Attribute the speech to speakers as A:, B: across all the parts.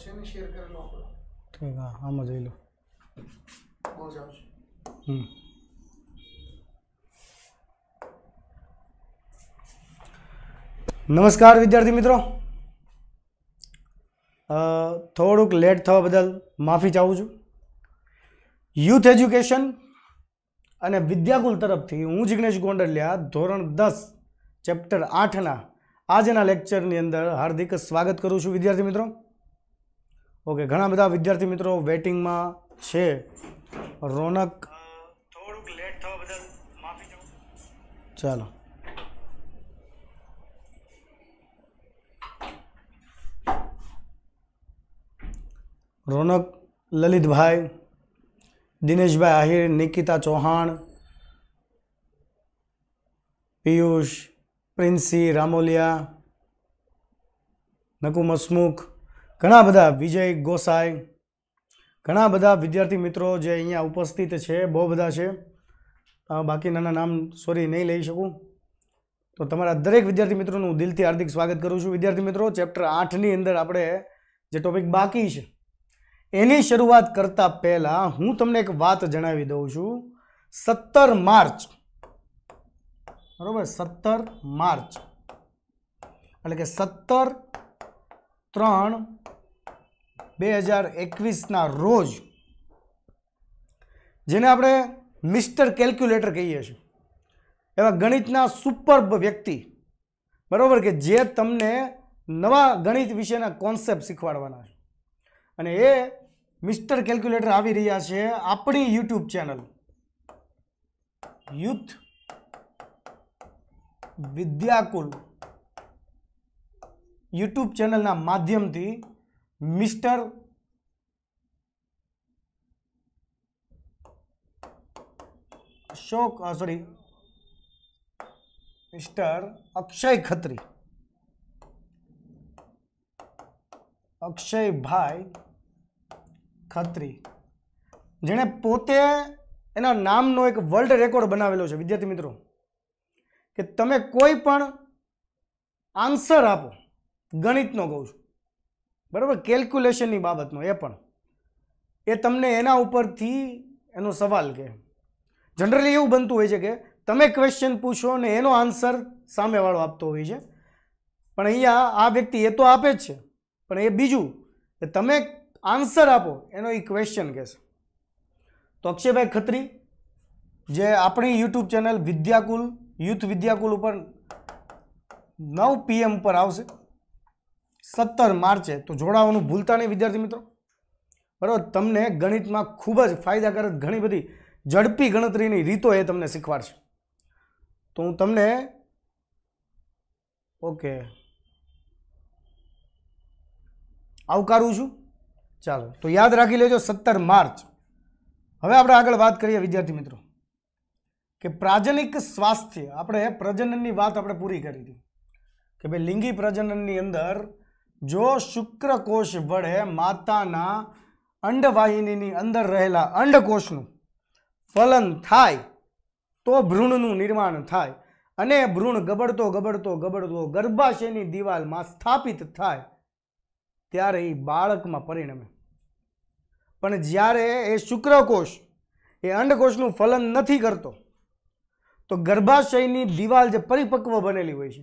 A: છે ને શેર કરેલો આપણો
B: ઠીક હા આમાં જોઈ લો.
A: બહુ જ આવશે.
B: હમ. નમસ્કાર વિદ્યાર્થી મિત્રો. થોડુંક લેટ થવા બદલ માફી ચાહું છું. યુથ એજ્યુકેશન અને વિદ્યાકુલ તરફથી હું જિગ્નેશ ગોંડલિયા ધોરણ દસ ચેપ્ટર આઠના આજના લેક્ચરની અંદર હાર્દિક સ્વાગત કરું છું વિદ્યાર્થી મિત્રો. ઓકે ઘણા બધા વિદ્યાર્થી મિત્રો વેટિંગમાં છે. રોનક. થોડુંક લેટ થવા બદલ માફી ચાલો. રોનક લલિતભાઈ દિનેશભાઈ આહિર નિકિતા ચૌહાણ પિયુષ પ્રિન્સી રામોલિયા નકુ મસમુખ ઘણા બધા વિજય ગોસાઈ, ઘણા બધા વિદ્યાર્થી મિત્રો જે અહીંયા ઉપસ્થિત છે, બહુ બધા છે. બાકીનાના નામ સોરી નહીં લઈ શકું. તો તમારા દરેક વિદ્યાર્થી મિત્રોનું દિલથી હાર્દિક સ્વાગત કરું છું. વિદ્યાર્થી મિત્રો, ચેપ્ટર આઠની અંદર આપણે જે ટોપિક બાકી છે, એની શરૂઆત કરતાં પહેલાં હું તમને એક વાત જણાવી દઉં છું. સત્તર માર્ચ, બરાબર, સત્તર માર્ચ, એટલે કે સત્તર ત્રણ બે હજાર એકવીસના રોજ જેને આપણે મિસ્ટર કેલ્ક્યુલેટર કહીએ છીએ. એવા ગણિતના સુપર વ્યક્તિ. બરાબર કે જે તમને નવા ગણિત વિશેના કોન્સેપ્ટ શીખવાડવાના છે. અને એ મિસ્ટર કેલ્ક્યુલેટર આવી રહ્યા છે આપણી YouTube channel. Youth Vidyakul. YouTube ચેનલના માધ્યમથી mister Ashok sorry mister Akshay Khatri. Akshaybhai Khatri. જેણે પોતે એના નામનો એક વર્લ્ડ રેકોર્ડ બનાવેલો છે. વિદ્યાર્થી મિત્રો, કે તમે કોઈ પણ આન્સર આપો ગણિતનો કહું છું. બરાબર? કેલ્ક્યુલેશનની બાબતનો, એ પણ. એ તમને એના ઉપરથી એનો સવાલ કે જનરલી એવું બનતું હોય છે કે, તમે ક્વેશ્ચન પૂછો ને એનો આન્સર સામેવાળો આપતો હોય છે. પણ અહીંયા આ વ્યક્તિ એ તો આપે જ છે. પણ એ બીજું, કે તમે આન્સર આપો, એનો એ ક્વેશ્ચન કહેશે. તો અક્ષયભાઈ ખત્રી, જે આપણી YouTube channel Vidyakul, youth Vidyakul ઉપર નવ પીએમ પર આવશે. સત્તર માર્ચે. તો જોડાવાનું ભૂલતા નહીં વિદ્યાર્થી મિત્રો. બરાબર? તમને ગણિતમાં ખૂબ જ ફાયદાકારક ઘણી બધી ઝડપી ગણતરીની રીતો એ તમને શીખવાડશે. તો હું તમને ઓકે. આવકારું છું. ચાલો, તો યાદ રાખી લેજો સત્તર માર્ચ. હવે આપણે આગળ વાત કરીએ વિદ્યાર્થી મિત્રો, કે પ્રાજનિક સ્વાસ્થ્ય, આપણે પ્રજનનની વાત આપણે પૂરી કરી હતી. કે ભાઈ લિંગી પ્રજનનની અંદર જો શુક્રકોષ વડે માતાના અંડવાહિનીની અંદર રહેલા અંડકોષનું ફલન થાય, તો ભ્રૂણનું નિર્માણ થાય અને ભ્રૂણ ગબડતો ગબડતો ગબડતો ગર્ભાશયની દિવાલમાં સ્થાપિત થાય, ત્યારે એ બાળકમાં પરિણમે. પણ જ્યારે એ શુક્રકોષ એ અંડકોષનું ફલન નથી કરતો, તો ગર્ભાશયની દિવાલ જે પરિપક્વ બનેલી હોય છે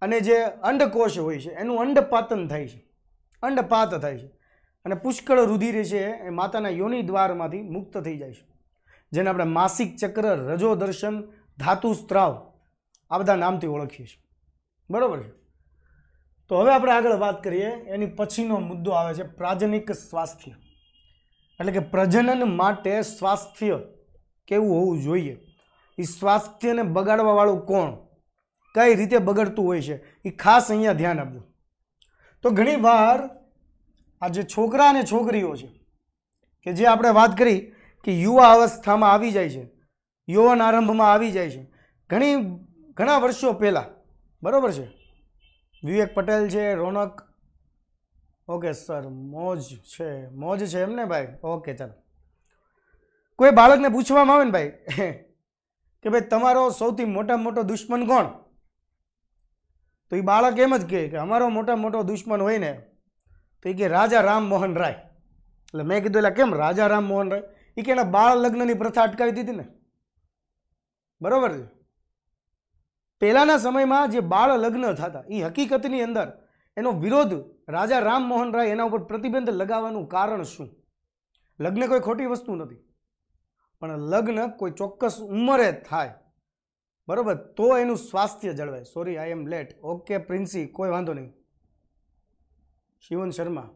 B: અને જે અંડકોષ હોય છે, એનું અંડપાતન થાય છે. અંડપાત થાય છે. અને પુષ્કળ રુધિર છે, એ માતાના યોનિ દ્વારમાંથી મુક્ત થઈ જાય છે. જેને આપણે માસિક ચક્ર, રજો દર્શન, ધાતુ સ્ત્રાવ, આ બધા નામથી ઓળખીએ છીએ. બરાબર છે? તો હવે આપણે આગળ વાત કરીએ, એની પછીનો મુદ્દો આવે છે, પ્રાજનિક સ્વાસ્થ્ય. એટલે કે પ્રજનન માટે સ્વાસ્થ્ય કેવું હોવું જોઈએ? એ સ્વાસ્થ્યને બગાડવાવાળું કોણ? કઈ રીતે બગડતું હોય છે એ ખાસ અહીંયા ધ્યાન આપજો. તો ઘણીવાર આ જે છોકરા અને છોકરીઓ છે, કે જે આપણે વાત કરી કે યુવા અવસ્થામાં આવી જાય છે, યુવાન આરંભમાં આવી જાય છે, ઘણી, ઘણા વર્ષો પહેલાં, બરાબર છે? વિવેક પટેલ છે, રોનક, ઓકે સર, મોજ છે મોજ છે એમને ભાઈ, ઓકે ચાલો. કોઈ બાળકને પૂછવામાં આવે ને ભાઈ, કે ભાઈ તમારો સૌથી મોટા મોટો દુશ્મન કોણ? તો એ બાળક એમ જ કહે કે અમારો મોટા મોટો દુશ્મન હોય ને, તો એ કે રાજા રામ મોહન રાય. એટલે મેં કીધું, એટલે કેમ રાજા રામ મોહન રાય? એ કે, એના બાળ લગ્નની પ્રથા અટકાવી દીધી ને. બરાબર છે? પહેલાંના સમયમાં જે બાળ લગ્ન થતા એ હકીકતની અંદર એનો વિરોધ રાજા રામ મોહન રાય એના ઉપર પ્રતિબંધ લગાવવાનું કારણ શું? લગ્ન કોઈ ખોટી વસ્તુ નથી. પણ લગ્ન કોઈ ચોક્કસ ઉંમરે થાય બરોબર, તો એનું સ્વાસ્થ્ય જળવાય. Sorry I am late okay Princy, કોઈ વાંધો નહીં. શિવન શર્મા.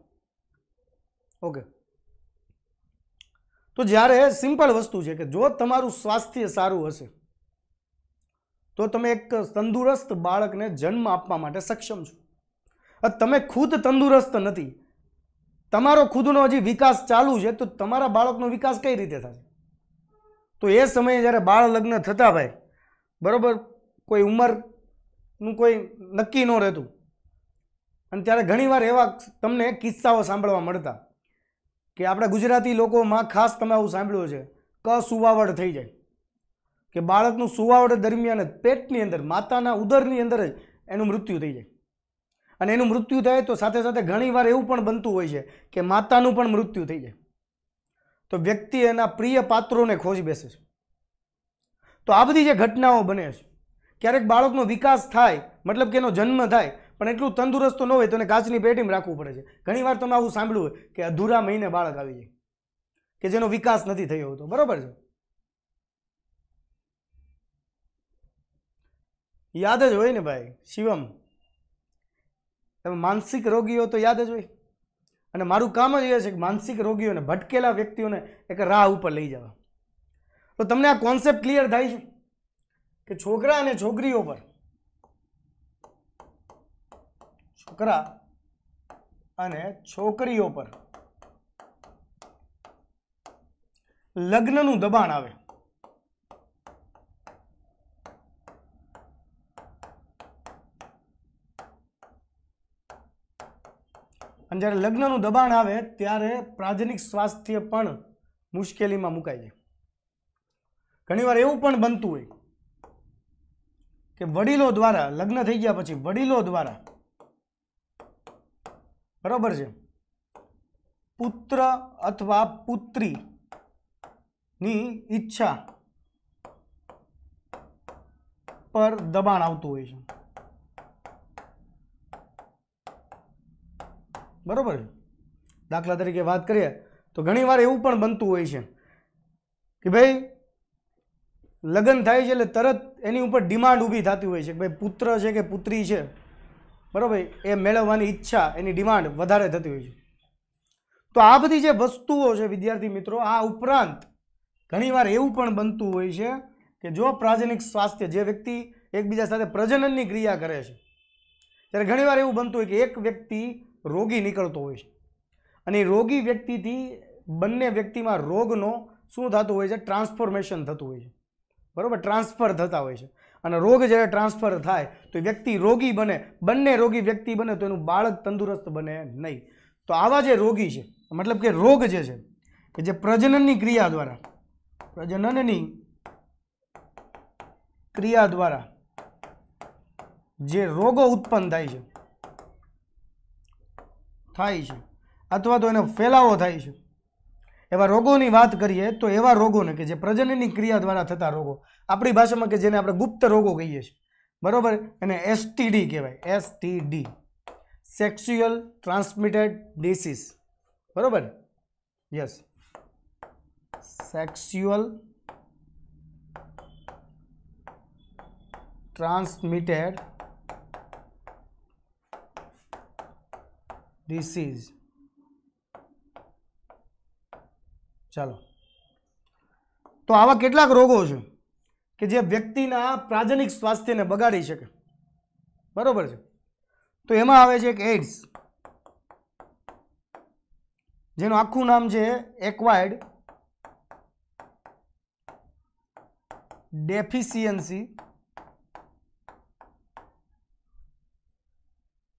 B: ઓકે તો જ્યારે સિમ્પલ વસ્તુ છે કે જો તમારું સ્વાસ્થ્ય સારું હશે, તો તમે એક તંદુરસ્ત બાળકને જન્મ આપવા માટે સક્ષમ છો. તમે ખુદ તંદુરસ્ત નથી. તમારો ખુદનો હજી વિકાસ ચાલુ છે, તો તમારા બાળકનો વિકાસ કઈ રીતે થશે? તો એ સમયે જ્યારે બાળ લગ્ન થતા ભાઈ બરોબર? કોઈ ઉંમરનું કોઈ નક્કી ન રહેતું. અને ત્યારે ઘણીવાર એવા તમને કિસ્સાઓ સાંભળવા મળતા કે આપણા ગુજરાતી લોકોમાં ખાસ તમે આવું સાંભળ્યું છે ક સુવાવડ થઈ જાય. કે બાળકનું સુવાવડ દરમિયાન જ પેટની અંદર, માતાના ઉદરની અંદર જ એનું મૃત્યુ થઈ જાય. અને એનું મૃત્યુ થાય તો સાથે સાથે ઘણીવાર એવું પણ બનતું હોય છે કે માતાનું પણ મૃત્યુ થઈ જાય. તો વ્યક્તિ એના પ્રિય પાત્રોને ખોજી બેસે છે. તો આ બધી જે ઘટનાઓ બને છે, ક્યારેક બાળકનો વિકાસ થાય, મતલબ કે એનો જન્મ થાય, પણ એટલું તંદુરસ્ત ન હોય તો એને કાચની પેટીમાં રાખવું પડે છે. ઘણીવાર તમે આવું સાંભળ્યું હોય કે અધૂરા મહિને બાળક આવી જાય, કે જેનો વિકાસ નથી થયો હોતો. બરાબર છે? યાદ જ હોય ને ભાઈ, શિવમ. તમે માનસિક રોગીઓ તો યાદ જ હોય. અને મારું કામ જ એ છે કે માનસિક રોગીઓને ભટકેલા વ્યક્તિઓને એક રાહ ઉપર લઈ જવા. તો તમને આ કોન્સેપ્ટ ક્લિયર થાય છે? કે છોકરા અને છોકરીઓ પર છોકરા અને છોકરીઓ પર લગ્નનું દબાણ આવે. અને જ્યારે લગ્નનું દબાણ આવે, ત્યારે પ્રાથમિક સ્વાસ્થ્ય પણ મુશ્કેલીમાં મુકાઈ જાય. ઘણીવાર એવું પણ બનતું હોય કે વડીલો દ્વારા, લગ્ન થઈ ગયા પછી વડીલો દ્વારા, બરોબર છે, પુત્ર અથવા પુત્રીની ઈચ્છા પર દબાણ આવતું હોય છે. બરોબર દાખલા તરીકે વાત કરીએ તો ઘણીવાર એવું પણ બનતું હોય છે કે ભાઈ લગ્ન થાય છે એટલે તરત એની ઉપર ડિમાન્ડ ઊભી થતી હોય છે કે ભાઈ પુત્ર છે કે પુત્રી છે, બરાબર? એ મેળવવાની ઈચ્છા, એની ડિમાન્ડ વધારે થતી હોય છે. તો આ બધી જે વસ્તુઓ છે વિદ્યાર્થી મિત્રો, આ ઉપરાંત ઘણીવાર એવું પણ બનતું હોય છે કે જો પ્રાજનિક સ્વાસ્થ્ય જે વ્યક્તિ એકબીજા સાથે પ્રજનનની ક્રિયા કરે છે, ત્યારે ઘણીવાર એવું બનતું હોય કે એક વ્યક્તિ રોગી નીકળતો હોય છે. અને એ રોગી વ્યક્તિથી બંને વ્યક્તિમાં રોગનો શું થતું હોય છે? ટ્રાન્સફોર્મેશન થતું હોય છે. બરાબર, ટ્રાન્સફર થતા હોય છે. અને રોગ જ્યારે ટ્રાન્સફર થાય, તો વ્યક્તિ રોગી બને. બંને રોગી વ્યક્તિ બને તો એનું બાળક તંદુરસ્ત બને નહીં. તો આવા જે રોગી છે, મતલબ કે રોગ જે છે કે જે પ્રજનનની ક્રિયા દ્વારા, પ્રજનનની ક્રિયા દ્વારા જે રોગો ઉત્પન્ન થાય છે થાય છે, અથવા તો એનો ફેલાવો થાય છે એવા રોગોની વાત કરીએ તો એવા રોગોને કે જે પ્રજનનની ક્રિયા દ્વારા થતા રોગો. આપણી ભાષામાં કે જેને આપણે ગુપ્ત રોગો કહીએ છીએ. બરોબર? એને એસટીડી કહેવાય. એસટીડી સેક્સ્યુઅલ ટ્રાન્સમિટેડ ડિસીઝ બરાબર? યસ સેક્સ્યુઅલ ટ્રાન્સમિટેડ ડિસીઝ ચાલો. તો આવા કેટલાક રોગો છે કે જે વ્યક્તિના પ્રાજનિક સ્વાસ્થ્યને બગાડી શકે. બરાબર છે? તો એમાં આવે છે એક એડ્સ જેનું આખું નામ છે acquired deficiency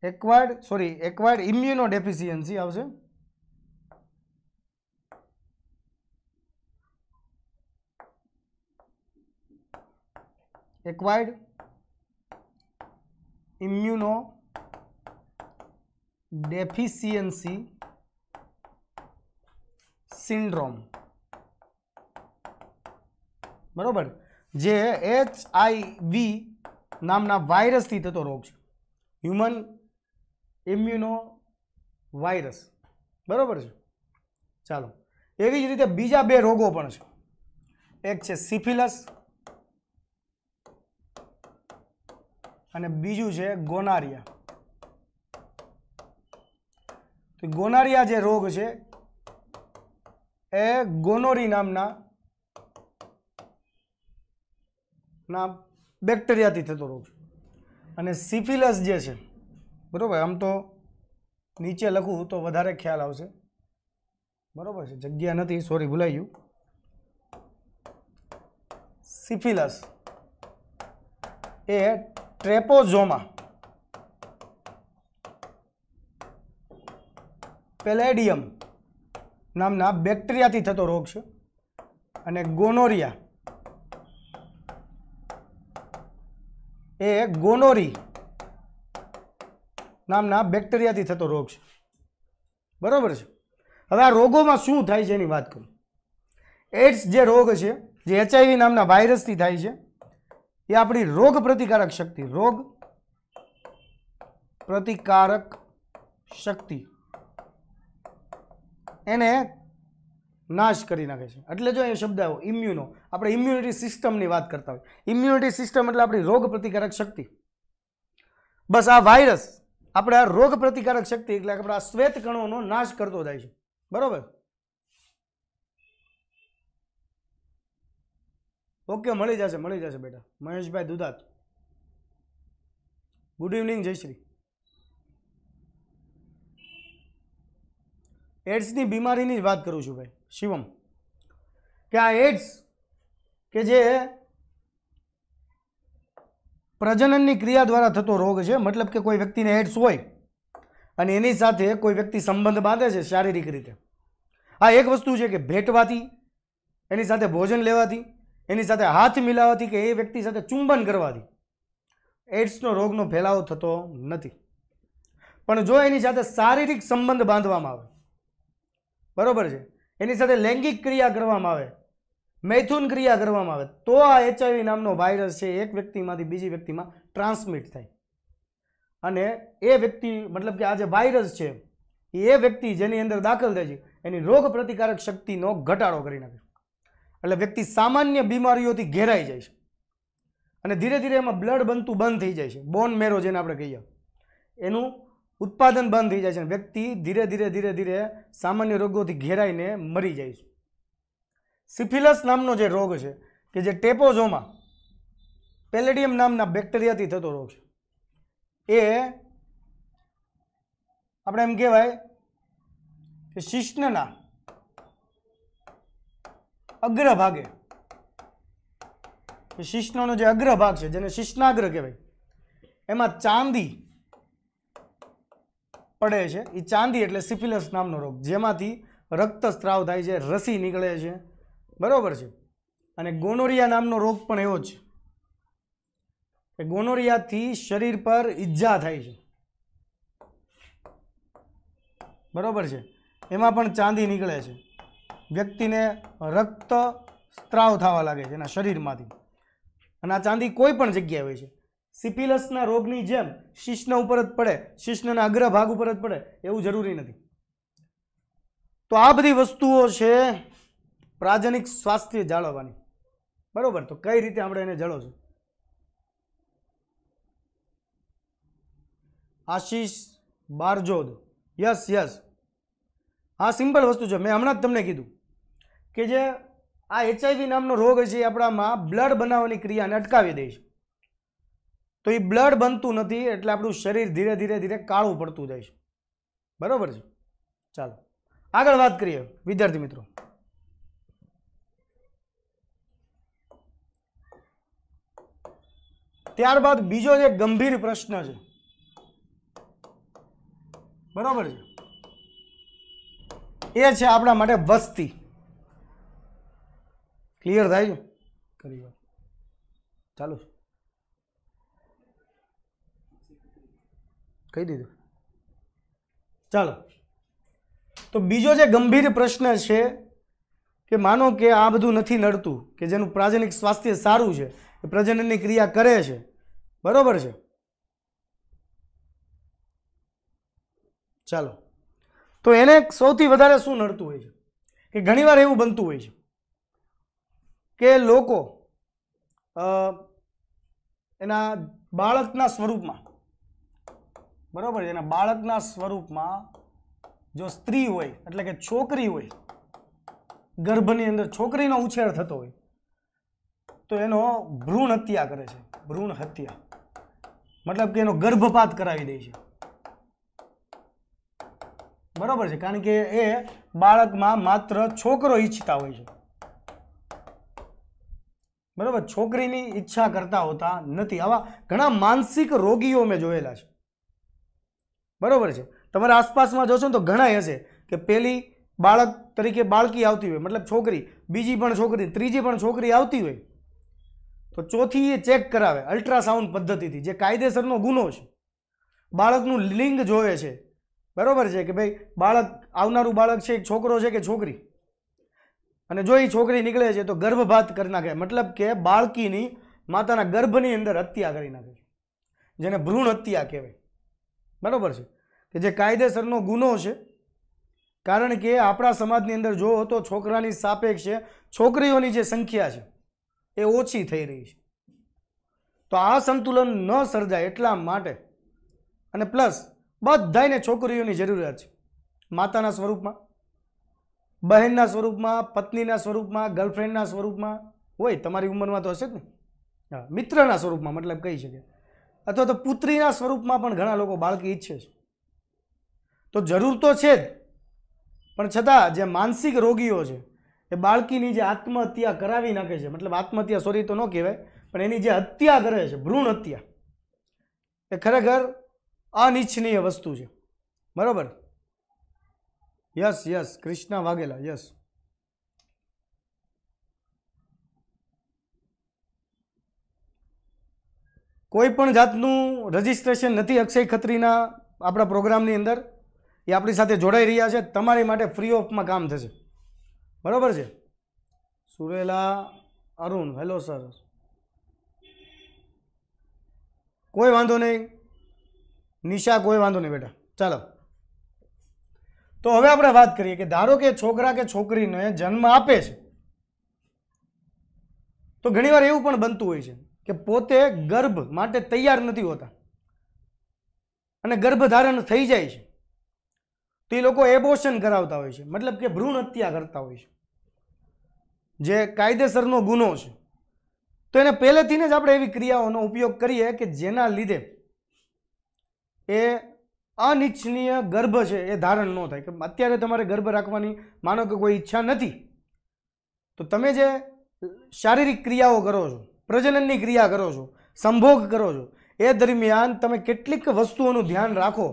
B: acquired, sorry, acquired immuno deficiency આવશે. Acquired immuno deficiency syndrome. બરોબર? જે એચ આઈવી નામના વાયરસથી થતો રોગ છે. Human immuno virus. બરાબર છે? ચાલો. એવી જ રીતે બીજા બે રોગો પણ છે. એક છે સિફિલસ અને બીજું છે ગોનારિયા. તો ગોનારિયા જે રોગ છે, એ ગોનોરી નામના ના બેક્ટેરિયાથી થતો રોગ છે. અને સિફિલસ જે છે, બરાબર, આમ તો નીચે લખું તો વધારે ખ્યાલ આવશે. બરાબર છે, જગ્યા નથી સોરી ભૂલાઈ ગયું. સિફિલસ એ ટ્રેપોઝોમા. પેલેડિયમ નામના બેક્ટેરિયાથી થતો રોગ છે અને ગોનોરિયા. એ ગોનોરી નામના બેક્ટેરિયાથી થતો રોગ છે. બરાબર છે? હવે આ રોગોમાં શું થાય છે એની વાત કરું. એડ્સ જે રોગ છે, જે એચઆઈવી નામના વાયરસથી થાય છે એ આપણી રોગ પ્રતિકારક શક્તિ, રોગ પ્રતિકારક શક્તિ. એને નાશ કરી નાખે છે. એટલે જો એ શબ્દ આવ્યો ઇમ્યુનો આપણે ઇમ્યુનિટી સિસ્ટમની વાત કરતા હોય. ઇમ્યુનિટી સિસ્ટમ એટલે આપણી રોગ પ્રતિકારક શક્તિ. બસ આ વાયરસ આપણે આ રોગ પ્રતિકારક શક્તિ એટલે આપણા શ્વેત કણોનો નાશ કરતો જાય છે. બરોબર? ઓકે, મળી જશે મળી જશે બેટા. મહેશભાઈ દુધાત. ગુડ ઇવનિંગ જયશ્રી એડ્સની બીમારીની જ વાત કરું છું ભાઈ, શિવમ. કે આ એડ્સ કે જે પ્રજનનની ક્રિયા દ્વારા થતો રોગ છે, મતલબ કે કોઈ વ્યક્તિને એડ્સ હોય અને એની સાથે કોઈ વ્યક્તિ સંબંધ બાંધે છે શારીરિક રીતે. આ એક વસ્તુ છે કે ભેટવાથી, એની સાથે ભોજન લેવાથી એની સાથે હાથ મિલાવવાથી કે એ વ્યક્તિ સાથે ચુંબન કરવાથી એડ્સનો રોગનો ફેલાવો થતો નથી. પણ જો એની સાથે શારીરિક સંબંધ બાંધવામાં આવે, બરોબર છે, એની સાથે લૈંગિક ક્રિયા કરવામાં આવે, મૈથુન ક્રિયા કરવામાં આવે, તો આ એચઆઈવી નામનો વાયરસ છે, એક વ્યક્તિમાંથી બીજી વ્યક્તિમાં ટ્રાન્સમિટ થાય. અને એ વ્યક્તિ, મતલબ કે આ જે વાયરસ છે, એ વ્યક્તિ જેની અંદર દાખલ થાય છે, એની રોગ પ્રતિકારક શક્તિનો ઘટાડો કરી નાખે. એટલે વ્યક્તિ સામાન્ય બીમારીઓથી ઘેરાઈ જાય છે. અને ધીરે ધીરે એમાં બ્લડ બનતું બંધ થઈ જાય છે. બોન મેરો જેને આપણે કહીએ. એનું ઉત્પાદન બંધ થઈ જાય છે વ્યક્તિ ધીરે ધીરે ધીરે ધીરે સામાન્ય રોગોથી ઘેરાઈને મરી જાય છે. સિફિલસ નામનો જે રોગ છે કે જે ટેપોઝોમાં, પેલેડિયમ નામના બેક્ટેરિયાથી થતો રોગ છે. એ આપણે એમ કહેવાય કે શિશ્નના અગ્રભાગે. ભાગે શિશ્નનો જે અગ્રભાગ છે, જેને શિષ્ણાગ્ર કહેવાય, એમાં ચાંદી પડે છે. એ ચાંદી એટલે સિફિલસ નામનો રોગ, જેમાંથી રક્તસ્ત્રાવ થાય છે, રસી નીકળે છે. બરાબર છે? અને ગોનોરિયા નામનો રોગ પણ એવો જ છે કે ગોનોરિયાથી શરીર પર ઈજા થાય છે. બરાબર છે? એમાં પણ ચાંદી નીકળે છે. વ્યક્તિને રક્ત સ્ત્રાવ થવા લાગે છે એના શરીરમાંથી. અને આ ચાંદી કોઈ પણ જગ્યાએ હોય છે. સિપિલસના રોગની જેમ શિશ્ન ઉપર જ પડે, શિશ્નના અગ્રભાગ ઉપર જ પડે, એવું જરૂરી નથી. તો આ બધી વસ્તુઓ છે પ્રાજનિક સ્વાસ્થ્ય જાળવવાની. બરાબર? તો કઈ રીતે આપણે એને જાળવશું? આશીષ બારજોદ. Yes yes. આ સિમ્પલ વસ્તુ છે. મેં હમણાં જ તમને કીધું. કે જે આ એચઆઈવી નામનો રોગ છે એ આપણામાં બ્લડ બનાવવાની ક્રિયાને અટકાવી દે છે. તો એ બ્લડ બનતું નથી એટલે આપણું શરીર ધીરે ધીરે ધીરે કાળું પડતું જાય છે. બરાબર છે? ચાલો. આગળ વાત કરીએ, વિદ્યાર્થી મિત્રો. ત્યારબાદ બીજો જે ગંભીર પ્રશ્ન છે. બરાબર છે? એ છે આપણા માટે વસ્તી. ક્લિયર થાય છે કરી વાત ચાલુ છે કહી દીધું ચાલો તો બીજો જે ગંભીર પ્રશ્ન છે કે માનો કે આ બધું નથી નડતું કે જેનું પ્રાજનિક સ્વાસ્થ્ય સારું છે એ પ્રજનનની ક્રિયા કરે છે. બરાબર છે? ચાલો. તો એને સૌથી વધારે શું નડતું હોય છે? કે ઘણીવાર એવું બનતું હોય છે. કે લોકો એના બાળકના સ્વરૂપમાં, બરાબર એના બાળકના સ્વરૂપમાં જો સ્ત્રી હોય, એટલે કે છોકરી હોય, ગર્ભની અંદર છોકરીનો ઉછેર થતો હોય, તો એનો ભ્રૂણ હત્યા કરે છે. ભ્રૂણ હત્યા. મતલબ કે એનો ગર્ભપાત કરાવી દે છે. બરાબર છે? કારણ કે એ બાળકમાં માત્ર છોકરો ઈચ્છતા હોય છે. બરોબર? છોકરીની ઈચ્છા કરતા હોતા નથી. આવા ઘણા માનસિક રોગીઓ મેં જોયેલા છે. બરાબર છે? તમારા આસપાસમાં જોશો ને તો ઘણા હશે કે પેલી બાળક તરીકે બાળકી આવતી હોય, મતલબ છોકરી, બીજી પણ છોકરી, ત્રીજી પણ છોકરી આવતી હોય, તો ચોથી એ ચેક કરાવે, અલ્ટ્રાસાઉન્ડ પદ્ધતિથી, જે કાયદેસરનો ગુનો છે. બાળકનું લિંગ જોવે છે. બરાબર છે કે ભાઈ, બાળક, આવનારું બાળક છે, એક છોકરો છે કે છોકરી? અને જો એ છોકરી નીકળે છે તો ગર્ભપાત કરી નાખે. મતલબ કે બાળકીની માતાના ગર્ભની અંદર હત્યા કરી નાખે છે. જેને ભ્રૂણ હત્યા કહેવાય. બરાબર છે? કે જે કાયદેસરનો ગુનો છે. કારણ કે આપણા સમાજની અંદર જો તો છોકરાની સાપેક્ષે છોકરીઓની જે સંખ્યા છે, એ ઓછી થઈ રહી છે. તો આ સંતુલન ન સર્જાય એટલા માટે અને પ્લસ બધાને છોકરીઓની જરૂરિયાત છે. માતાના સ્વરૂપમાં બહેનના સ્વરૂપમાં, પત્નીના સ્વરૂપમાં ગર્લફ્રેન્ડના સ્વરૂપમાં, હોય, તમારી ઉંમરમાં તો હશે જ ને? હા, મિત્રના સ્વરૂપમાં, મતલબ કહી શકે. અથવા તો પુત્રીના સ્વરૂપમાં પણ ઘણા લોકો બાળકી ઈચ્છે છે. તો જરૂર તો છે જ. પણ છતાં, જે માનસિક રોગીઓ છે, એ બાળકીની જે આત્મહત્યા કરાવી નાખે છે, મતલબ આત્મહત્યા, સોરી તો ન કહેવાય, પણ એની જે હત્યા કરે છે, ભ્રૂણ હત્યા, એ ખરેખર અનિચ્છનીય વસ્તુ છે. બરાબર? Yes yes Krishna Vaghela yes કોઈ પણ જાતનું રજિસ્ટ્રેશન નથી અક્ષય ખત્રીના આપણા પ્રોગ્રામની અંદર. એ આપણી સાથે જોડાઈ રહ્યા છે. તમારી માટે ફ્રી ઓફમાં કામ થશે. બરાબર છે? સુરેલા અરુણ હેલો સર કોઈ વાંધો નહીં. નિશા, કોઈ વાંધો નહીં બેટા. ચાલો. તો હવે આપણે વાત કરીએ કે ધારો કે છોકરા કે છોકરીને જન્મ આપે છે, તો ઘણીવાર એવું પણ બનતું હોય છે કે પોતે ગર્ભ માટે તૈયાર નથી હોતા અને ગર્ભધારણ થઈ જાય છે. તો એ લોકો એબોશન કરાવતા હોય છે. મતલબ કે ભ્રૂણ હત્યા કરતા હોય છે. જે કાયદેસરનો ગુનો છે. તો એને પહેલેથી જ આપણે એવી ક્રિયાઓનો ઉપયોગ કરીએ કે જેના લીધે એ અનિચ્છનીય ગર્ભ છે એ ધારણ ન થાય. કે અત્યારે તમારે ગર્ભ રાખવાની માનો કે કોઈ ઈચ્છા નથી, તો તમે જે શારીરિક ક્રિયાઓ કરો છો, પ્રજનનની ક્રિયા કરો છો, સંભોગ કરો છો, એ દરમિયાન તમે કેટલીક વસ્તુઓનું ધ્યાન રાખો,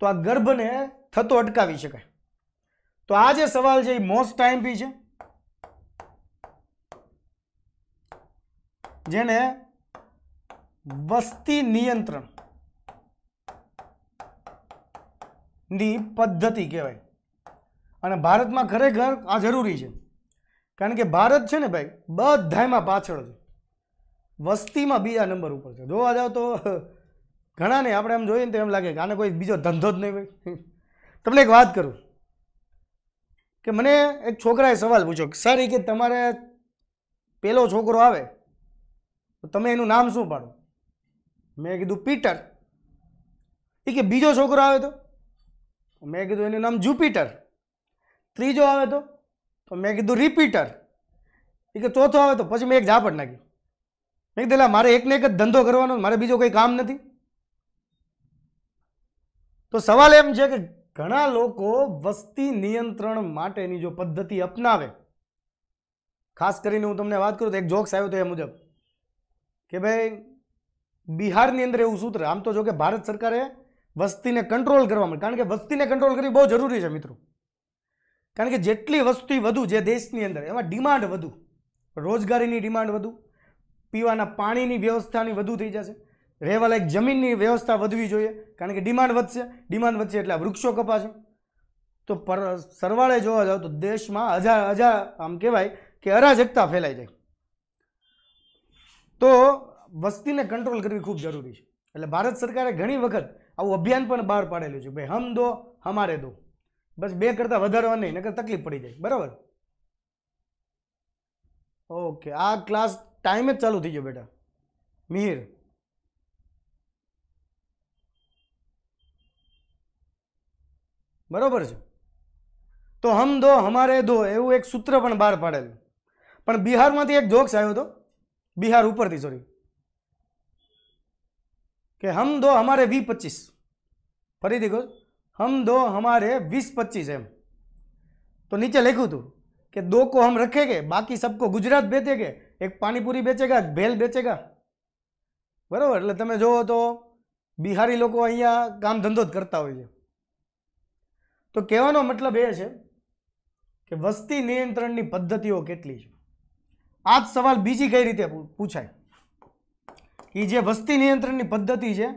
B: તો આ ગર્ભને થતો અટકાવી શકાય. તો આ જે સવાલ છે એ મોસ્ટ ટાઈમ બી છે. જેને વસ્તી નિયંત્રણ ની પદ્ધતિ કહેવાય. અને ભારતમાં ખરેખર આ જરૂરી છે. કારણ કે ભારત છે ને ભાઈ બધામાં પાછળ છે. વસ્તીમાં બીજા નંબર ઉપર છે. જોવા જાવ તો ઘણા ને આપણે એમ જોઈએ ને તો એમ લાગે કે આને કોઈ બીજો ધંધો જ નહીં હોય. તમને એક વાત કરું. કે મને એક છોકરાએ સવાલ પૂછ્યો કે, સર એ કે તમારે પેલો છોકરો આવે? તો તમે એનું નામ શું પાડો? મેં કીધું, પીટર. એ કે, બીજો છોકરો આવે તો? મેં કીધું એનું નામ જુપિટર ત્રીજો આવે તો? તો મેં કીધું રિપીટર એ કે ચોથો આવે તો પછી મેં એક ઝાપટ નાખી. મેં કીધું "એલા, મારે એકને એક જ ધંધો કરવાનો મારે બીજો કોઈ કામ નથી? તો સવાલ એમ છે કે ઘણા લોકો વસ્તી નિયંત્રણ માટેની જો પદ્ધતિ અપનાવે ખાસ કરીને હું તમને વાત કરું તો એક જોક્સ આવ્યો તો એ મુજબ કે ભાઈ બિહારની અંદર એવું સૂત્ર આમ તો જો કે ભારત સરકારે વસ્તીને કંટ્રોલ કરવા માટે. કારણ કે વસ્તીને કંટ્રોલ કરવી બહુ જરૂરી છે મિત્રો. કારણ કે જેટલી વસ્તી વધુ જે દેશની અંદર, એમાં ડિમાન્ડ વધુ. રોજગારીની ડિમાન્ડ વધુ. પીવાના પાણીની વ્યવસ્થાની વધુ થઈ જશે. રહેવા લાયક જમીનની વ્યવસ્થા વધવી જોઈએ. કારણ કે ડિમાન્ડ વધશે. ડિમાન્ડ વધશે એટલે વૃક્ષો કપાશે. તો પર, સરવાળે જોવા જાવ તો દેશમાં હજાર હજાર, આમ કહેવાય કે અરાજકતા ફેલાઈ જાય. તો વસ્તીને કંટ્રોલ કરવી ખૂબ જરૂરી છે. એટલે ભારત સરકારે ઘણી વખત આવું અભિયાન પણ બહાર પાડેલું છે. ભાઈ, હમ દો, હમારે દો. બસ બે કરતાં વધારવા નહીં, નકર તકલીફ પડી જાય. બરાબર? ઓકે, આ ક્લાસ ટાઈમે જ ચાલુ થઈ ગયો બેટા. મિહિર. બરાબર છે? તો હમ દો, હમારે દો, એવું એક સૂત્ર પણ બહાર પાડેલું. પણ બિહારમાંથી એક જોક્સ આવ્યો હતો. બિહાર ઉપરથી સોરી કે હમ દો હમારે વી પચીસ ફરીથી કહું, હમ દો હમારે વીસ પચીસ એમ. તો નીચે લખ્યું હતું કે દો કો હમ રખેગે, બાકી સબકો ગુજરાત બેચેગે, એક પાણીપુરી બેચેગા ભેલ બેચેગા. બરાબર? એટલે તમે જુઓ તો બિહારી લોકો અહીંયા કામ ધંધો જ કરતા હોય છે. તો કહેવાનો મતલબ એ છે કે વસ્તી નિયંત્રણની પદ્ધતિઓ કેટલી છે? આ જ સવાલ બીજી કઈ રીતે પૂછાય? એ જે વસ્તી નિયંત્રણની પદ્ધતિ છે,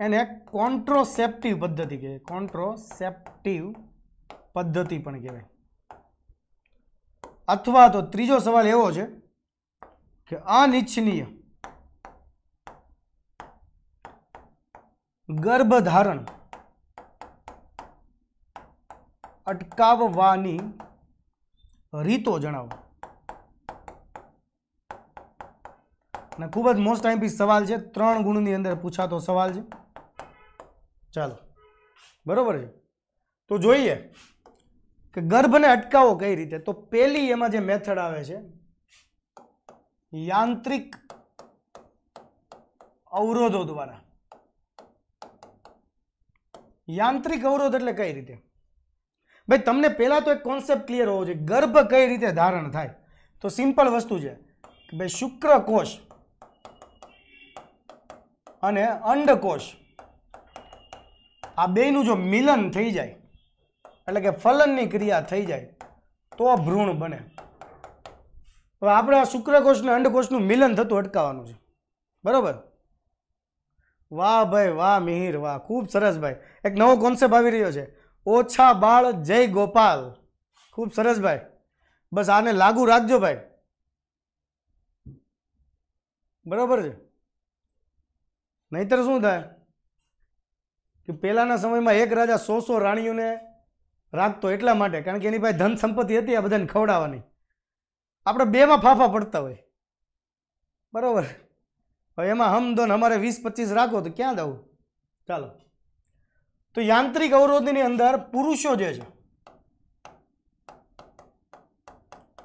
B: એને કોન્ટ્રોસેપ્ટિવ પદ્ધતિ કહેવાય. કોન્ટ્રોસેપ્ટિવ પદ્ધતિ પણ કહેવાય. અથવા તો ત્રીજો સવાલ એવો છે કે અનિચ્છનીય ગર્ભધારણ અટકાવવાની રીતો જણાવો. અને ખૂબ જ મોસ્ટ આઈમ્પી સવાલ છે. ત્રણ ગુણની અંદર પૂછાતો સવાલ છે. ચાલો. બરોબર છે? તો જોઈએ કે ગર્ભને અટકાવો કઈ રીતે? તો પેલી એમાં જે મેથડ આવે છે, યાંત્રિક અવરોધો દ્વારા. યાંત્રિક અવરોધ એટલે કઈ રીતે? ભાઈ, તમને પહેલાં તો એક કોન્સેપ્ટ ક્લિયર હોવો જોઈએ. ગર્ભ કઈ રીતે ધારણ થાય? તો સિમ્પલ વસ્તુ છે કે ભાઈ શુક્રકોષ અને અંડકોષ આ બેયનું જો મિલન થઈ જાય, એટલે કે ફલનની ક્રિયા થઈ જાય, તો ભ્રૂણ બને. હવે આપણે આ શુક્રકોષ ને અંડકોષનું મિલન થતું અટકાવવાનું છે. બરાબર? વાહ ભાઈ, વાહ મિહિર, વાહ, ખૂબ સરસ ભાઈ. એક નવો કોન્સેપ્ટ આવી રહ્યો છે. ઓછા બાળ જય ગોપાલ. ખૂબ સરસ ભાઈ. બસ આને લાગુ રાખજો ભાઈ. બરાબર છે? નહીતર શું થાય? કે પહેલાંના સમયમાં એક રાજા સો સો રાણીઓને રાખતો એટલા માટે, કારણ કે એની પાસે ધન સંપત્તિ હતી, આ બધાને ખવડાવવાની. આપણે બેમાં ફાફા પડતા હોય. બરાબર? હવે એમાં હમદોન અમારે વીસ પચીસ રાખો તો ક્યાં દઉં ચાલો. તો યાંત્રિક અવરોધની અંદર પુરુષો જે છે,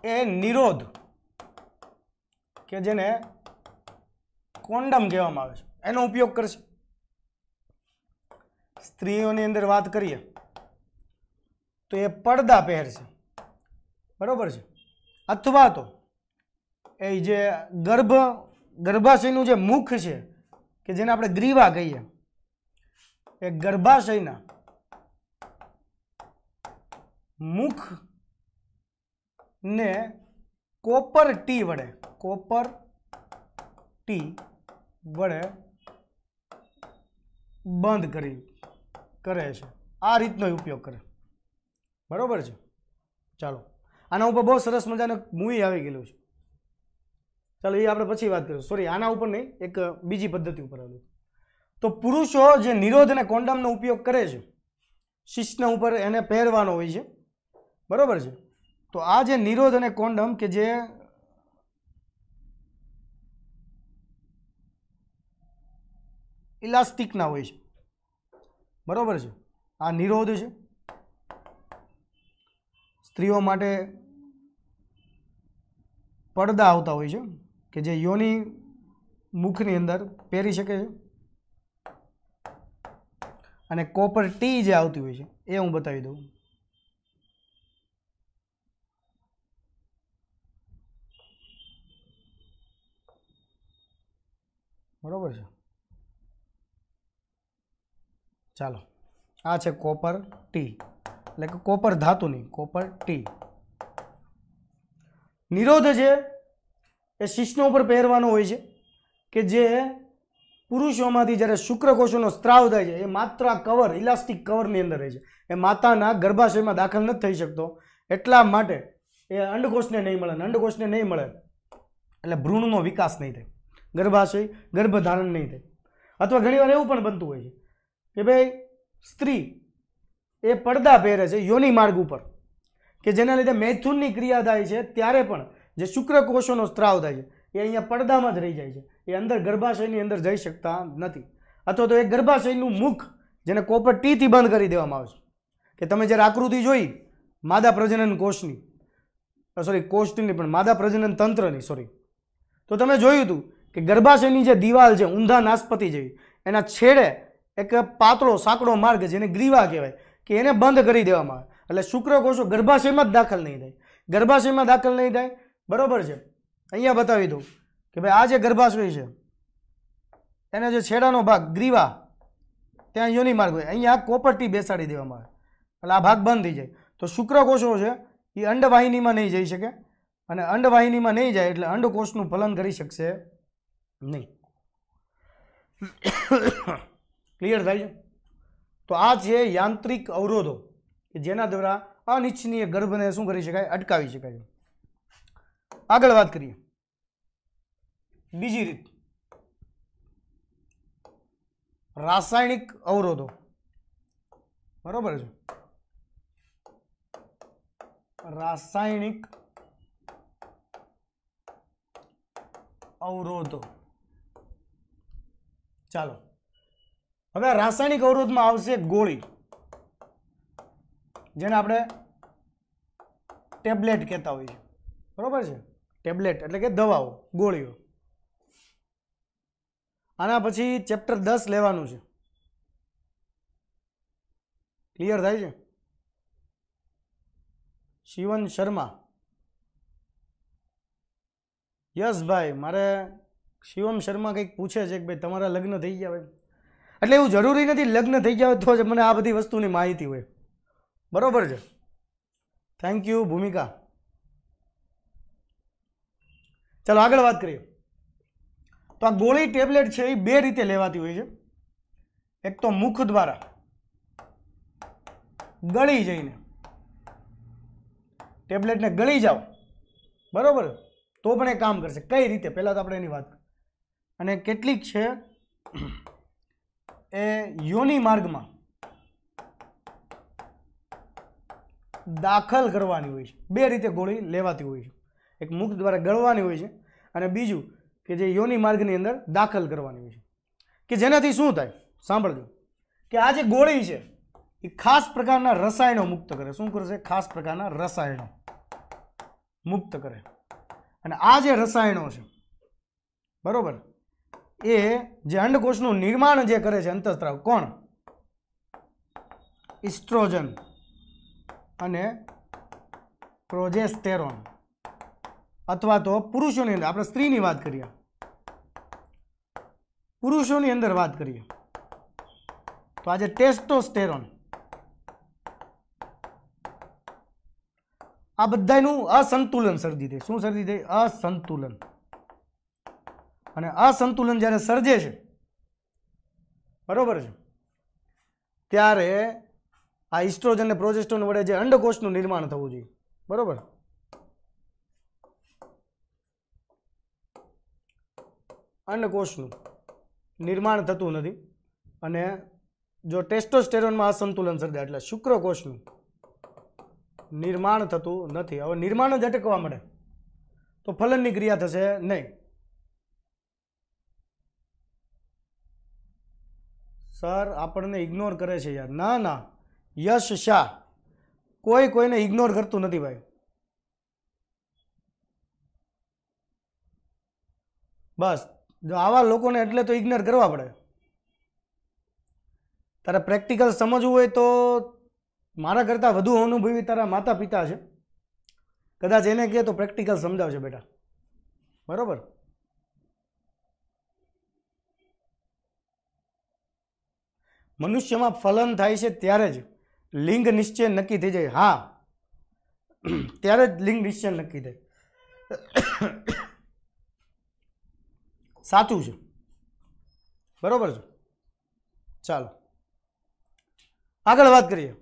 B: એ નિરોધ, કે જેને કોન્ડમ કહેવામાં આવે છે. એનો ઉપયોગ કરશે. સ્ત્રીઓની અંદર વાત કરીએ, તો એ પડદા પહેરશે. બરાબર છે? અથવા તો એ જે ગર્ભ, ગર્ભાશયનું જે મુખ છે, કે જેને આપણે ગ્રીવા કહીએ, એ ગર્ભાશયના મુખ ને કોપર ટી વડે, કોપર ટી વડે બંધ કરી કરે છે. આ રીતનો ઉપયોગ કરે. બરાબર છે? ચાલો. આના ઉપર બહુ સરસ મજાનું મૂવી આવી ગયેલું છે. ચાલો, એ આપણે પછી વાત કરીશું. સોરી આના ઉપર નહીં, એક બીજી પદ્ધતિ ઉપર આવેલું તો પુરુષો જે નિરોધ અને કોન્ડમનો ઉપયોગ કરે છે, શિશ્ન ઉપર એને પહેરવાનો હોય છે. બરાબર છે? તો આ જે નિરોધ અને કોન્ડમ કે જે ઇલાસ્ટિકના હોય છે. બરાબર છે? આ નિરોધ છે. સ્ત્રીઓ માટે પડદા આવતા હોય છે, કે જે યોની મુખની અંદર પહેરી શકે છે. અને કોપર ટી જે આવતી હોય છે, એ હું બતાવી દઉં. બરાબર છે? ચાલો. આ છે કોપર ટી. એટલે કે કોપર ધાતુની, કોપર ટી. નિરોધ છે એ શિશ્નો ઉપર પહેરવાનો હોય છે કે જે પુરુષોમાંથી જ્યારે શુક્રકોષોનો સ્ત્રાવ થાય છે, એ માત્ર કવર, ઇલાસ્ટિક કવરની અંદર રહે છે. એ માતાના ગર્ભાશયમાં દાખલ નથી થઈ શકતો. એટલા માટે એ અંડકોષને નહીં મળે અંડકોષને નહીં મળે એટલે ભ્રૂણનો વિકાસ નહીં થાય. ગર્ભાશય ગર્ભધારણ નહીં થાય. અથવા ઘણીવાર એવું પણ બનતું હોય છે કે ભાઈ, સ્ત્રી એ પડદા પહેરે છે યોની માર્ગ ઉપર, કે જેના લીધે મૈથુનની ક્રિયા થાય છે ત્યારે પણ જે શુક્રકોષોનો સ્ત્રાવ થાય છે, એ અહીંયા પડદામાં જ રહી જાય છે. એ અંદર ગર્ભાશયની અંદર જઈ શકતા નથી. અથવા તો એ ગર્ભાશયનું મુખ જેને કોપર ટીથી બંધ કરી દેવામાં આવે છે. કે તમે જ્યારે આકૃતિ જોઈ, માદા પ્રજનન કોષની સોરી કોષની પણ, માદા પ્રજનન તંત્રની સોરી તો તમે જોયું હતું કે ગર્ભાશયની જે દિવાલ છે, ઊંધા નાસ્પતિ જેવી, એના છેડે એક પાતળો, સાંકડો માર્ગ જેને ગ્રીવા કહેવાય, કે એને બંધ કરી દેવામાં આવે. એટલે શુક્રકોષો ગર્ભાશયમાં જ દાખલ નહીં થાય. ગર્ભાશયમાં દાખલ નહીં થાય? બરોબર છે. અહીંયા બતાવી દઉં કે ભાઈ આ જે ગર્ભાશય છે, એને જે છેડાનો ભાગ, ગ્રીવા, ત્યાં યોની માર્ગ હોય. અહીંયા કોપરટી બેસાડી દેવામાં આવે. એટલે આ ભાગ બંધ થઈ જાય. તો શુક્રકોષો છે, એ અંડવાહિનીમાં નહીં જઈ શકે. અને અંડવાહિનીમાં નહીં જાય એટલે અંડકોષનું ફલન કરી શકશે નહીં. ક્લિયર થાય છે તો આ છે યાંત્રિક અવરોધો, કે જેના દ્વારા અનિચ્છનીય ગર્ભને શું કરી શકાય? અટકાવી શકાય. આગળ વાત કરીએ. બીજી રીત. રાસાયણિક અવરોધો. બરોબર છે? રાસાયણિક અવરોધો. ચાલો. હવે રાસાયણિક અવરોધમાં આવશે ગોળી. જેને આપણે ટેબ્લેટ કહેતા હોઈએ બરોબર છે? ટેબ્લેટ એટલે કે દવાઓ, ગોળીઓ. આના પછી ચેપ્ટર દસ લેવાનું છે. ક્લિયર થાય છે? શિવન શર્મા. યસ ભાઈ, મારે શિવમ શર્મા કંઈક પૂછે છે કે ભાઈ તમારા લગ્ન થઈ ગયા હોય? એટલે એવું જરૂરી નથી લગ્ન થઈ ગયા તો જ મને આ બધી વસ્તુની માહિતી હોય. બરોબર છે? થેન્ક યુ ભૂમિકા. ચાલો આગળ વાત કરીએ. તો આ ગોળી ટેબ્લેટ છે એ બે રીતે લેવાતી હોય છે. એક તો મુખ દ્વારા ગળી જઈને. ટેબ્લેટને ગળી જાઓ. બરાબર? તો પણ એ કામ કરશે. કઈ રીતે? પહેલાં તો આપણે એની વાત અને કેટલીક છે એ યોની માર્ગમાં દાખલ કરવાની હોય છે. બે રીતે ગોળી લેવાતી હોય છે. એક મુખ દ્વારા ગળવાની હોય છે અને બીજું કે જે યોની માર્ગની અંદર દાખલ કરવાની હોય છે. કે જેનાથી શું થાય? સાંભળજો. કે આ જે ગોળી છે, એ ખાસ પ્રકારના રસાયણો મુક્ત કરે. શું કરશે? ખાસ પ્રકારના રસાયણો મુક્ત કરે. અને આ જે રસાયણો છે, બરોબર? એ જે અંડકોષનું નિર્માણ જે કરે છે અંતઃસ્ત્રાવ, કોણ? ઇસ્ટ્રોજન અને પ્રોજેસ્ટેરોન. અથવા તો પુરુષોની અંદર, આપણે સ્ત્રીની વાત કરીએ. પુરુષોની અંદર વાત કરીએ. તો આજે ટેસ્ટોસ્ટેરોન. આ બધાનું અસંતુલન સર્જી દે. શું સર્જી દે? અસંતુલન. અને આ સંતુલન જ્યારે સર્જે છે, બરાબર છે, ત્યારે આ ઇસ્ટ્રોજન અને પ્રોજેસ્ટોન વડે જે અંડકોષનું નિર્માણ થવું જોઈએ, બરોબર? અંડકોષનું નિર્માણ થતું નથી અને જો ટેસ્ટોસ્ટેરોનમાં અસંતુલન સર્જાય એટલે શુક્રકોષનું નિર્માણ થતું નથી. હવે નિર્માણ જ અટકવા મળે. તો ફલનની ક્રિયા થશે નહીં. સર, આપણને ઇગ્નોર કરે છે યાર. ના ના. યશ શાહ. કોઈ કોઈને ઇગ્નોર કરતું નથી ભાઈ. બસ. જો આવા લોકોને એટલે તો ઇગ્નોર કરવા પડે. તારે પ્રેક્ટિકલ સમજવું હોય તો મારા કરતાં વધુ અનુભવી તારા માતા પિતા છે. કદાચ એને કહે તો પ્રેક્ટિકલ સમજાવશે બેટા. બરોબર? મનુષ્યમાં ફલન થાય છે ત્યારે જ લિંગ નિશ્ચય નક્કી થઈ જાય. હા. ત્યારે જ લિંગ નિશ્ચય નક્કી થાય. સાચું છે. બરોબર છે. ચાલો. આગળ વાત કરીએ.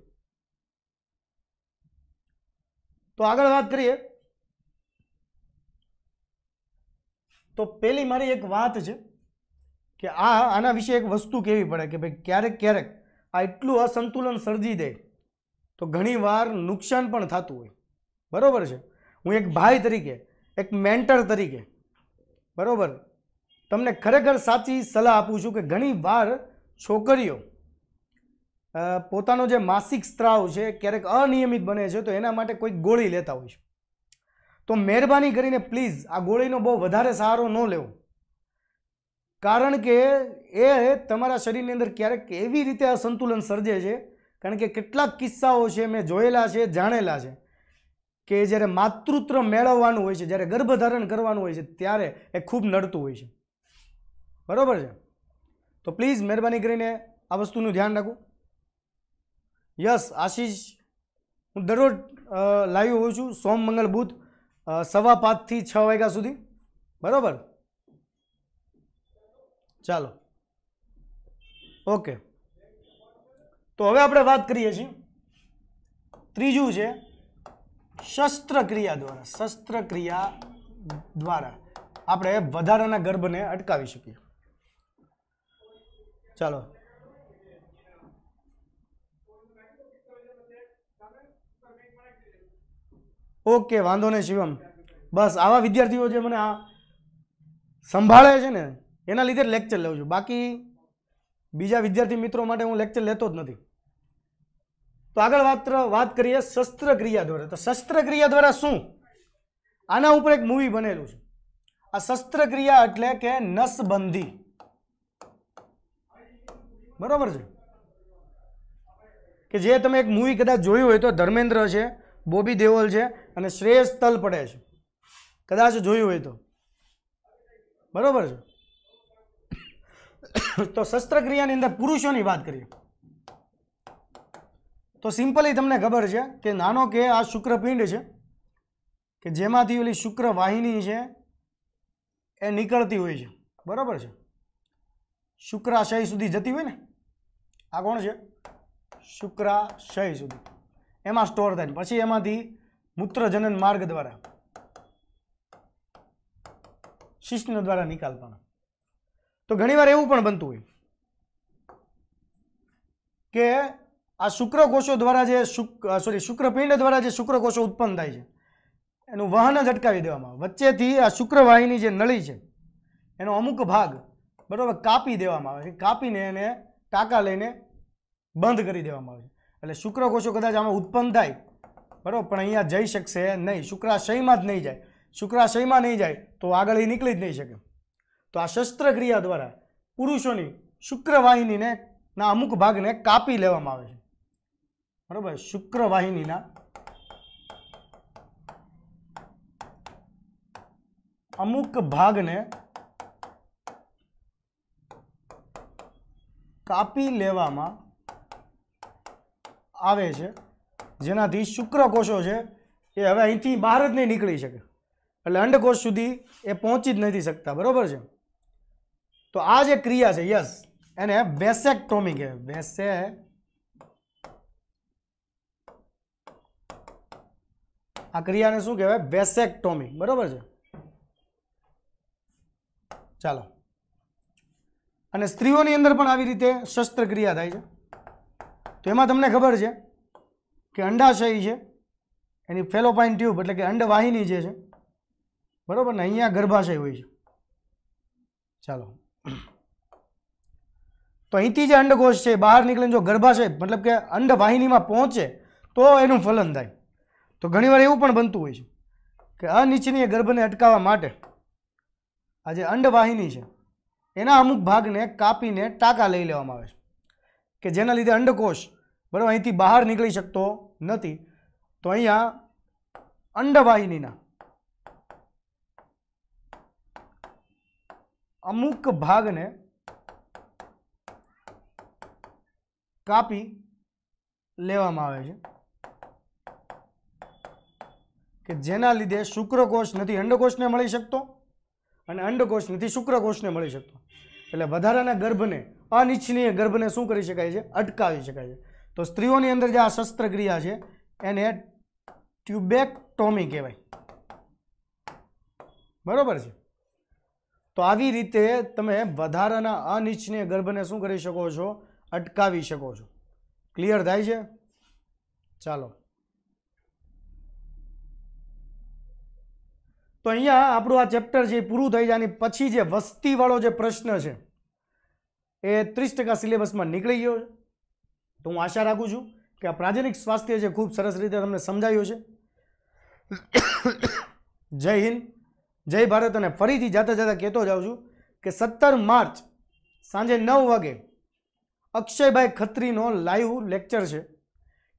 B: તો આગળ વાત કરીએ. તો પેલી મારી એક વાત છે. કે આ આના વિશે એક વસ્તુ કહેવી પડે કે ભાઈ ક્યારેક ક્યારેક આ એટલું અસંતુલન સર્જી દે તો ઘણીવાર નુકસાન પણ થતું હોય. બરાબર છે? હું એક ભાઈ તરીકે, એક મેન્ટર તરીકે, બરાબર? તમને ખરેખર સાચી સલાહ આપું છું કે ઘણીવાર છોકરીઓ પોતાનો જે માસિક સ્ત્રાવ છે, ક્યારેક અનિયમિત બને છે, તો એના માટે કોઈક ગોળી લેતા હોય છે. તો મહેરબાની કરીને પ્લીઝ આ ગોળીનો બહુ વધારે સહારો ન લેવો. કારણ કે એ તમારા શરીરની અંદર ક્યારેક એવી રીતે અસંતુલન સર્જે છે, કારણ કે કેટલાક કિસ્સાઓ છે મેં જોયેલા છે, જાણેલા છે, કે જ્યારે માતૃત્વ મેળવવાનું હોય છે, જ્યારે ગર્ભધારણ કરવાનું હોય છે, ત્યારે એ ખૂબ નડતું હોય છે. બરાબર છે? તો પ્લીઝ મહેરબાની કરીને આ વસ્તુનું ધ્યાન રાખો. યસ, આશીષ, હું દરરોજ લાઈવ હોઉં છું, સોમ મંગળ બુધ સવા પાંચથી છ વાગ્યા સુધી. બરોબર? ચાલો. ઓકે. તો હવે આપણે વાત કરીએ છીએ. ત્રીજું છે શસ્ત્રક્રિયા દ્વારા શસ્ત્રક્રિયા દ્વારા આપણે વધારાના ગર્ભને અટકાવી શકીએ. ચાલો. ઓકે, વાંધો નહીં, શિવમ. બસ, આવા વિદ્યાર્થીઓ જે મને આ સંભાળે છે ને એના લીધે લેક્ચર લઉં છું. બાકી બીજા વિદ્યાર્થી મિત્રો માટે હું લેક્ચર લેતો જ નથી. તો આગળ વાત વાત કરીએ શસ્ત્રક્રિયા દ્વારા. તો શસ્ત્રક્રિયા દ્વારા શું? આના ઉપર એક મૂવી બનેલું છે. આ શસ્ત્રક્રિયા એટલે કે નસબંધી. બરાબર છે? કે જે તમે એક મૂવી કદાચ જોયું હોય તો ધર્મેન્દ્ર છે, બોબી દેઓલ છે અને શ્રેયસ તલ પડે છે. કદાચ જોયું હોય તો. બરાબર છે? તો શસ્ત્રક્રિયાની અંદર પુરુષોની વાત કરીએ. તો સિમ્પલી તમને ખબર છે કે નાનો કે આ શુક્રપિંડ છે, કે જેમાંથી ઓલી શુક્ર વાહિની છે, એ નીકળતી હોય છે. બરાબર છે? શુક્રાશય સુધી જતી હોય ને? આ કોણ છે? શુક્રાશય સુધી. એમાં સ્ટોર થાય પછી એમાંથી મૂત્રજનન માર્ગ દ્વારા શિશ્ન દ્વારા નિકાલ પામે. તો ઘણીવાર એવું પણ બનતું હોય કે આ શુક્રકોષો દ્વારા જે શુક્ર સોરી શુક્રપિંડ દ્વારા જે શુક્રકોષો ઉત્પન્ન થાય છે, એનું વહન જ અટકાવી દેવામાં આવે. વચ્ચેથી આ શુક્રવાહિની જે નળી છે, એનો અમુક ભાગ બરાબર કાપી દેવામાં આવે છે. કાપીને એને ટાંકા લઈને બંધ કરી દેવામાં આવે છે. એટલે શુક્રકોષો કદાચ આમાં ઉત્પન્ન થાય, બરાબર, પણ અહીંયા જઈ શકશે નહીં. શુક્રાશયમાં જ નહીં જાય. શુક્રાશયમાં નહીં જાય તો આગળ એ નીકળી જ નહીં શકે. તો આ શસ્ત્રક્રિયા દ્વારા પુરુષોની શુક્રવાહિનીને ના અમુક ભાગને કાપી લેવામાં આવે છે. બરાબર? શુક્રવાહિનીના અમુક ભાગને કાપી લેવામાં આવે છે. જેનાથી શુક્રકોષો છે એ હવે અહીંથી બહાર જ નહીં નીકળી શકે. એટલે અંડકોષ સુધી એ પહોંચી જ નથી શકતા. બરાબર છે? તો આ જે ક્રિયા છે યસ એને વેસેક્ટોમી કહેવાય. વેસે આ ક્રિયાને શું કહેવાય? વેસેક્ટોમી બરાબર છે? ચાલો. અને સ્ત્રીઓની અંદર પણ આવી રીતે શસ્ત્રક્રિયા થાય છે. તો એમાં તમને ખબર છે કે અંડાશય છે, એની ફેલોપાઇન ટ્યુબ એટલે કે અંડવાહિની જે છે, બરાબર ને, અહીંયા ગર્ભાશય હોય છે. ચાલો. તો અહીંથી જે અંડકોષ છે, બહાર નીકળીને જો ગર્ભાશય મતલબ કે અંડવાહિનીમાં પહોંચે, તો એનું ફલન થાય. તો ઘણીવાર એવું પણ બનતું હોય છે કે અનિચ્છનીય ગર્ભને અટકાવવા માટે આ જે અંડવાહિની છે, એના અમુક ભાગને કાપીને ટાંકા લઈ લેવામાં આવે છે. કે જેના લીધે અંડકોષ, બરાબર, અહીંથી બહાર નીકળી શકતો નથી. તો અહીંયા અંડવાહિનીના અમુક ભાગને કાપી લેવામાં આવે છે કે જેના લીધે શુક્રકોષ નથી, અંડકોષને મળી શકતો અને અંડકોષ નથી, શુક્રકોષને મળી શકતો. એટલે વધારાના ગર્ભને, અનિચ્છનીય ગર્ભને શું કરી શકાય છે? અટકાવી શકાય છે. તો સ્ત્રીઓની અંદર જે આ શસ્ત્રક્રિયા છે, એને ટ્યુબેક્ટોમી કહેવાય. બરાબર છે? તો આવી રીતે તમે વધારાના અનિચ્છનીય ગર્ભને શું કરી શકો છો? અટકાવી શકો છો. ક્લિયર થાય છે? ચાલો. તો અહીંયા આપણું આ ચેપ્ટર છે એ પૂરું થઈ જાય પછી જે વસ્તીવાળો જે પ્રશ્ન છે, એ ત્રીસ ટકા સિલેબસમાં નીકળી ગયો છે. તો હું આશા રાખું છું કે આ પ્રાજનિક સ્વાસ્થ્ય છે ખૂબ સરસ રીતે તમને સમજાયું છે. જય હિન્દ. જય ભારત અને ફરીથી જાતા જાતા કહેતો જાઉં છું કે સત્તર માર્ચ સાંજે નવ વાગે અક્ષયભાઈ ખત્રીનો લાઈવ લેક્ચર છે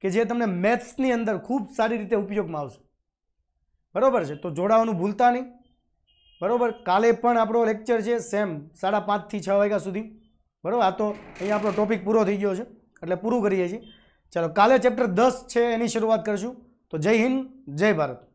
B: કે જે તમને મેથ્સની અંદર ખૂબ સારી રીતે ઉપયોગમાં આવશે. બરાબર છે? તો જોડાવાનું ભૂલતા નહીં. બરાબર? કાલે પણ આપણો લેક્ચર છે સેમ સાડા પાંચથી છ વાગ્યા સુધી. બરાબર? આ તો અહીંયા આપણો ટોપિક પૂરો થઈ ગયો છે, એટલે પૂરું કરીએ છીએ. ચાલો, કાલે ચેપ્ટર દસ છે, એની શરૂઆત કરીશું. તો જય હિન્દ, જય ભારત.